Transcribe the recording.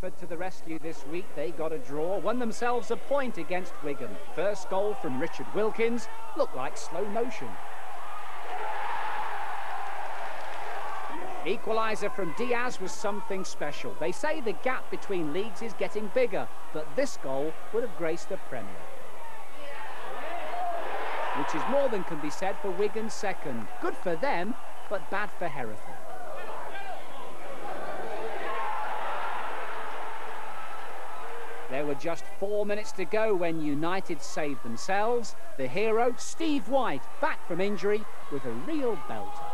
Hereford to the rescue this week. They got a draw, won themselves a point against Wigan. First goal from Richard Wilkins looked like slow motion. Equaliser from Diaz was something special. They say the gap between leagues is getting bigger, but this goal would have graced the Premier. Which is more than can be said for Wigan's second. Good for them, but bad for Hereford. There were just four minutes to go when United saved themselves. The hero, Steve White, back from injury with a real belter.